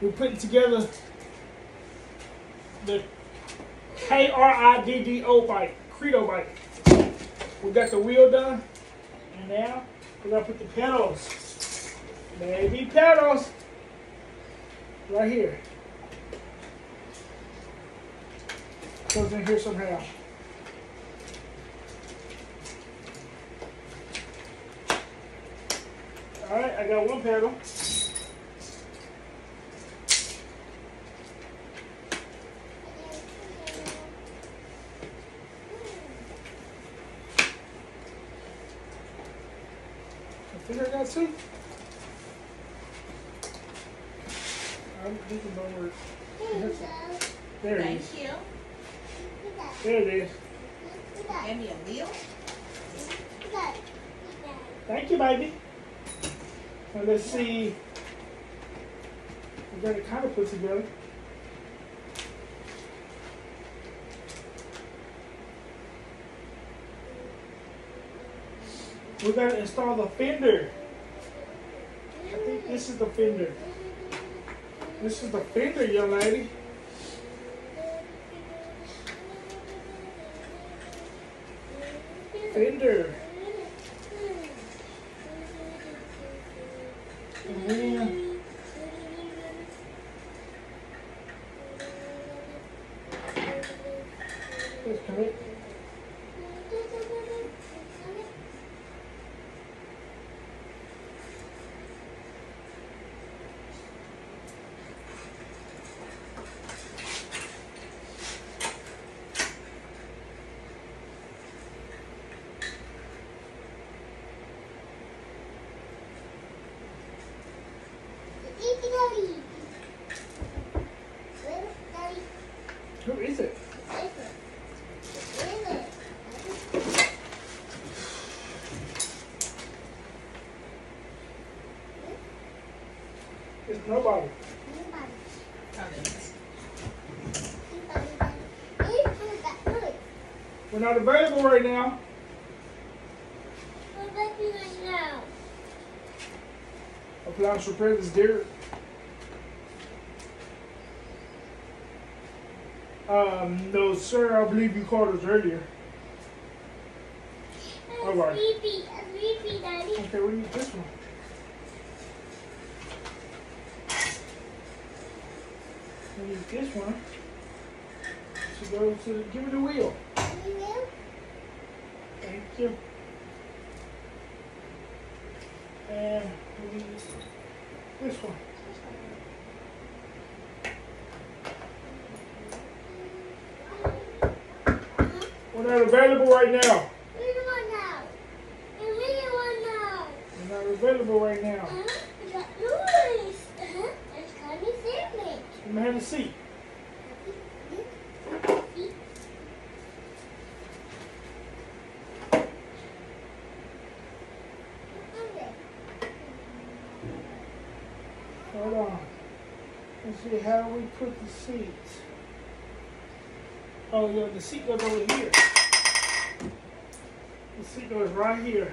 we're putting together the K R I D D O bike, Kriddo bike. We got the wheel done, and now we're gonna put the pedals. Baby pedals. Right here. Goes in here somehow. Alright, I got one pedal. I think I'm thinking about where. There it is. Thank you. There it is. Give me a wheel. Thank you, baby. Now let's see. We got it kind of put together. We got to install the fender. This is the fender. This is the fender, young lady. Fender. And then let's connect. Who is it? Nobody. We're not available right now. Applause for President Derek. Um, no, sir. I believe you called us earlier. I'm Alright. Okay, we need this one. Need this one to go to the, give me the wheel. Thank you. And we need this one. We're not available right now. We're not available right now. Let me have a seat. Hold on. Let's see how we put the seats. Oh, yeah, the seat goes over here. The seat goes right here.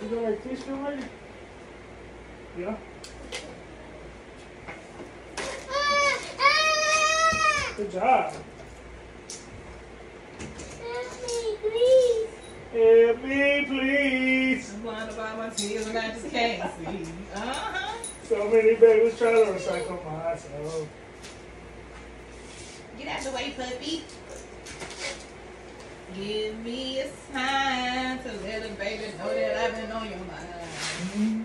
You go like this, young lady? Yeah. Good job. Help me, please. I'm blind about my and I just can't. Uh-huh. So many babies try to recycle my soul. Get out the way, puppy. Give me a sign to let a baby know that I've been on your mind.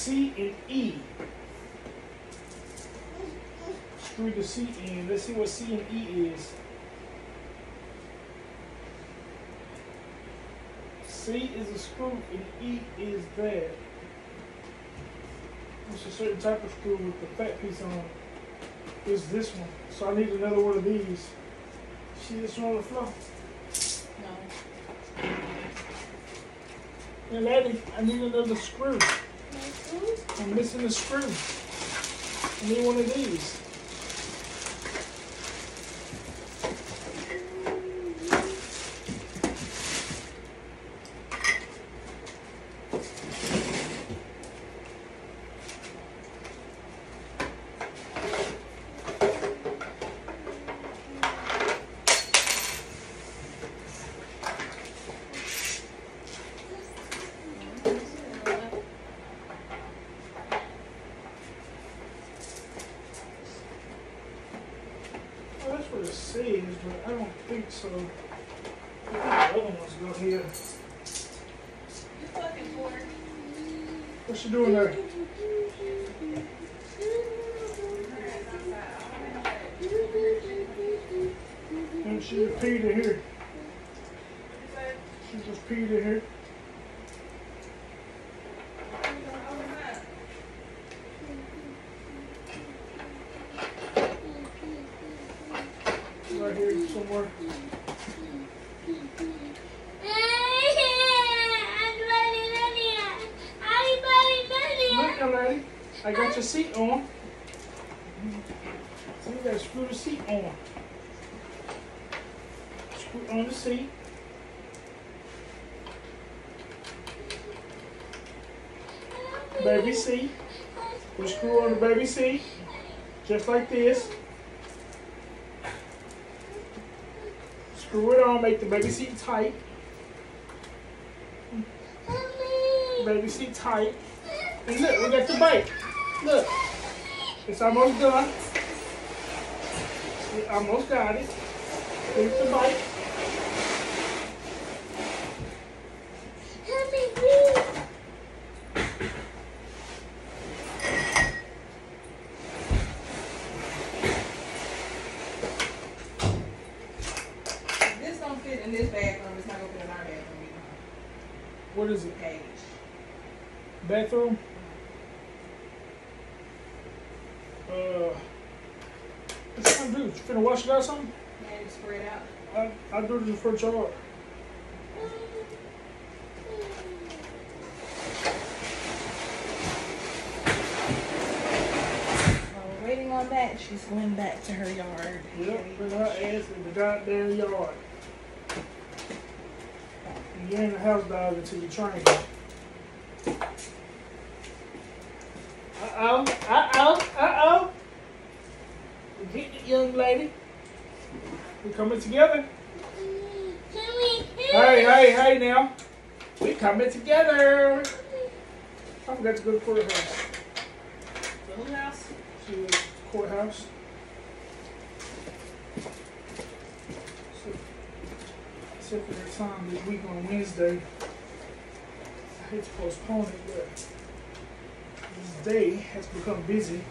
C and E. Screw the C in. Let's see what C and E is. C is a screw and E is that. It's a certain type of screw with the fat piece on it. It's this one. So I need another one of these. See this one on the floor? No. Yeah, lady, I need another screw. I'm missing a screw. I need one of these. Well, that's what it says, but I don't think so. I think the other ones go here. You. What's she doing there? And she just peed in here. She just peed in here. Right here somewhere. Look, young lady. I got your seat on. So you gotta screw the seat on. Screw on the seat. Baby seat. We screw on the baby seat. Just like this. Screw it on, make the baby seat tight. Baby seat tight. And look, we got the bike. It's almost done. We almost got it. Here's the bike. If this don't fit in this bathroom, it's not gonna fit in our bathroom either. What is it? Cage. Bathroom? Uh, what you gonna do? You finna wash it out or something? Man, it's spread out. I, I'll do it in the front yard. While we're waiting on that, she's going back to her yard. Yep, put her ass in the goddamn yard. And you ain't a house dog until you train her. Uh-oh, uh-oh, uh-oh. We getting it, young lady. We coming together. Hey, hey, hey now. We coming together. I forgot to go to courthouse. Little house. to the courthouse. So, except for their time this week on Wednesday. I hate to postpone it, but this day has become busy.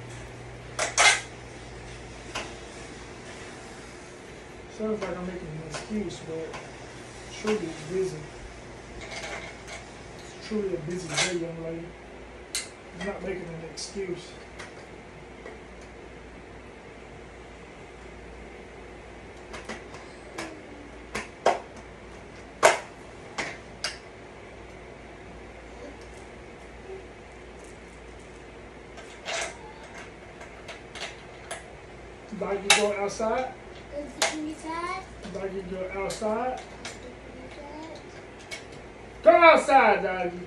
Sounds like I'm making an excuse, but truly it's busy. It's truly a busy day, young lady. I'm not making an excuse. Like you go outside, you go outside. Go outside, doggy.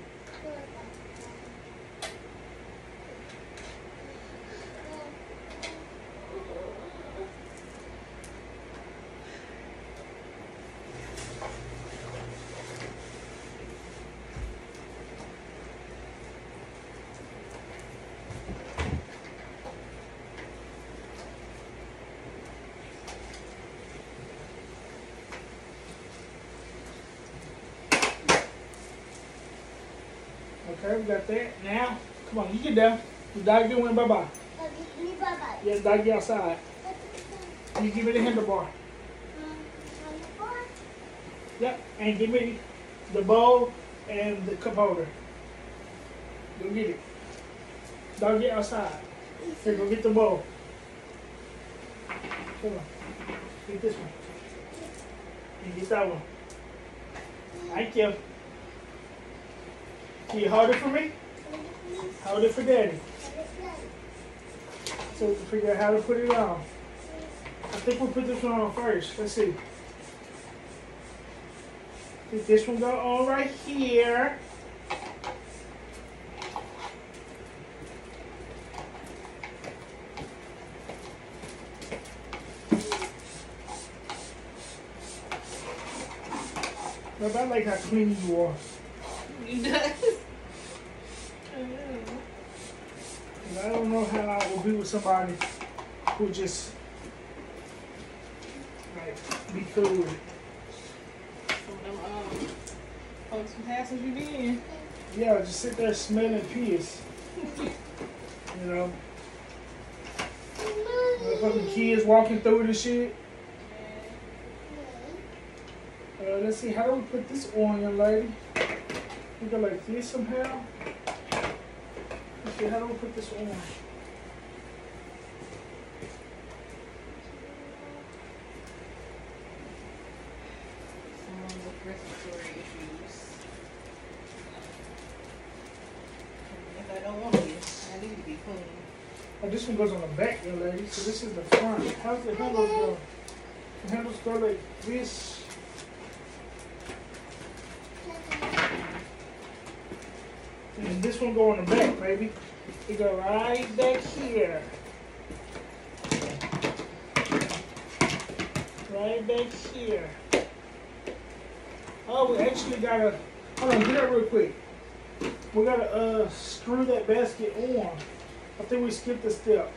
Okay, we got that. Now, come on, you get down. The doggy went bye bye. Yeah, doggy outside. You give me the handlebar. Yep, and give me the bowl and the cup holder. Go get it. Don't get outside. Here, go get the bowl. Come on. Get this one. And get that one. Thank you. Can you hold it for me? Hold it for daddy. So we can figure out how to put it on. I think we'll put this one on first. Let's see. Think this one go on right here. I like how clean you are. He does. And I don't know how I will be with somebody who just like be cool with it. Them um, folks from houses you be in. Yeah, just sit there smelling piss. you know, motherfucking kids walking through the shit. Uh, let's see, how do we put this on, young lady? We go like this somehow. How do we put this on? Someone with respiratory issues. If I don't want to be, I need to be clean. Oh, this one goes on the back, young lady. So this is the front. How's the uh, handles go? The handles go like this. And this one go on the back, baby. It go right back here. Right back here. Oh, we actually gotta, hold on, get that real quick. We gotta, uh, screw that basket on. I think we skipped a step.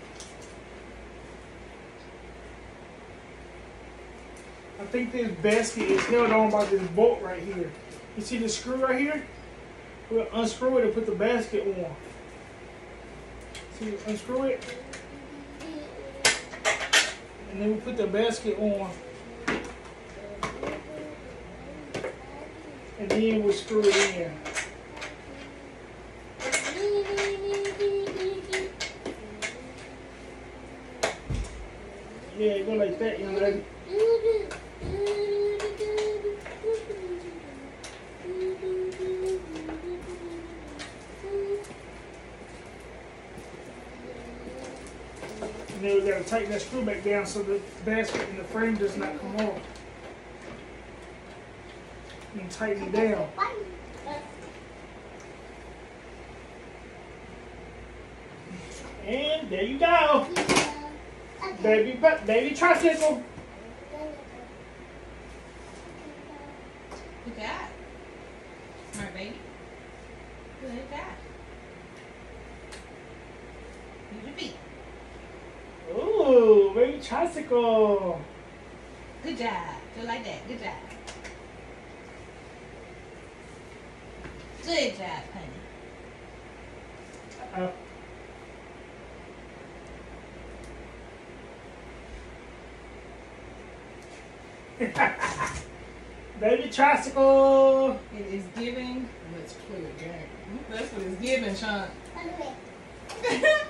I think this basket is held on by this bolt right here. You see the screw right here? We'll unscrew it and put the basket on. See, unscrew it. And then we put the basket on. And then we screw it in. Yeah, go like that, young lady. Then we gotta tighten that screw back down so the basket and the frame does not come off. And tighten it down. And there you go. Baby, but baby tricycle. Good job. Smart baby. Good job. Use your feet. Ooh, baby tricycle. Good job. Just like that. Good job. Good job, honey. Uh, baby tricycle. It is giving. Let's play a game. That's what it's giving, Sean.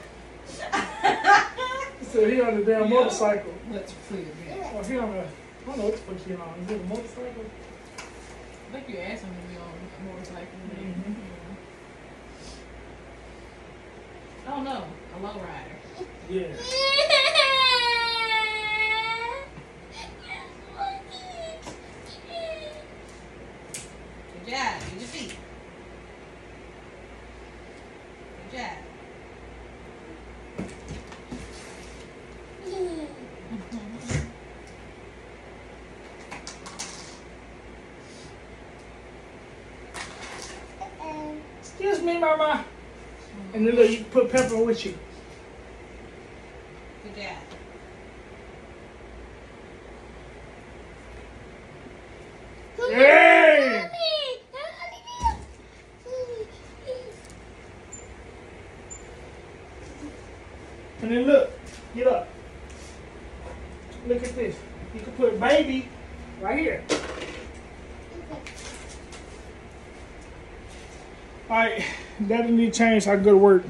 So he on the damn Yeah. motorcycle. Let's play a game. Oh, he on a, I don't know what the fuck he on. Is it a motorcycle? I think you asked him to be on a motorcycle. Mhm. Yeah. Oh no, a low rider. Yeah. Good job. Use your feet. Good job. Excuse me, mama. And then look, you put Pepper with you. Good job. Hey! And then look, get up. Look at this. You can put baby right here. All right, that need to change. so I can go to work.